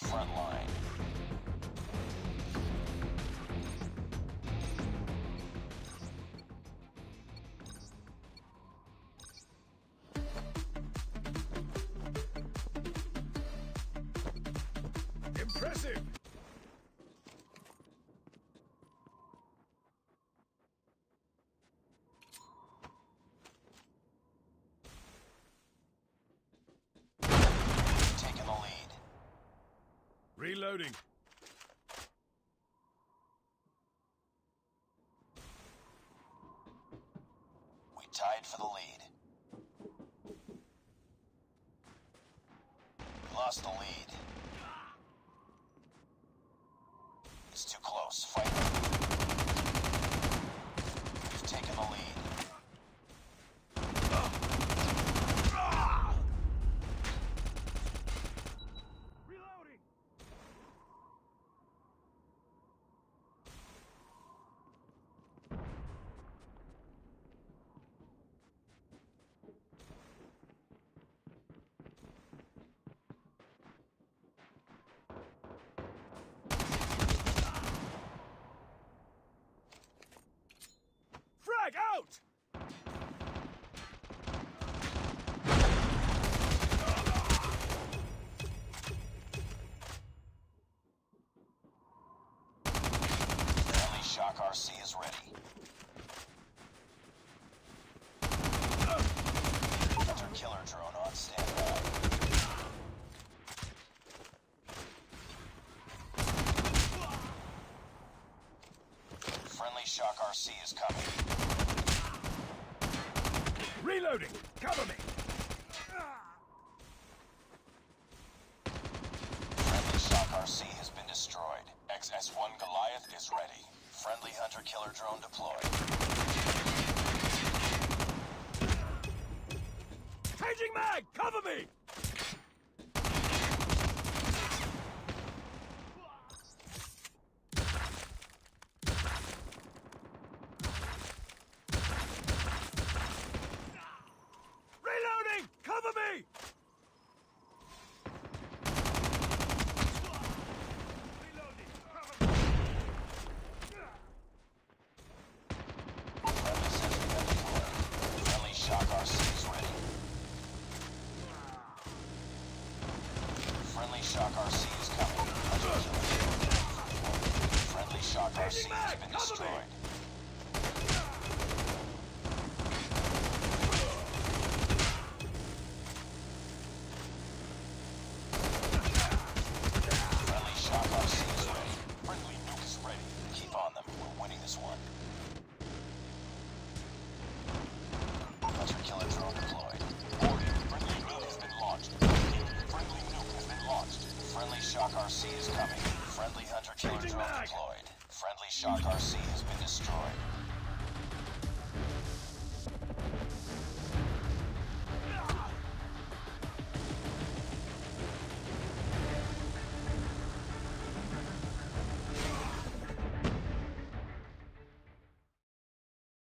Front line. Impressive! Taking the lead. Reloading. We tied for the lead. We lost the lead. It's too close. Fight RC is ready. Hunter killer drone on standby. Friendly Shock RC is coming. Reloading! Cover me! Friendly Shock RC has been destroyed. XS-1 Goliath is ready. Friendly Hunter killer drone deployed. Changing mag! Cover me! Reloading! Cover me! Reloading! Cover me! Friendly sentry gun deployed. Friendly Shock RC is ready. Friendly Shock RC is coming. Friendly Shock RC has been destroyed. Friendly Shock RC is ready. Friendly nuke is ready. Keep on them. We're winning this one. Hunter killer drone deployed. Warning, friendly nuke has been launched. Friendly nuke has been launched. Friendly Shock RC is coming. Friendly Hunter killer Changing drone mag. Deployed. Friendly Shock RC has been destroyed.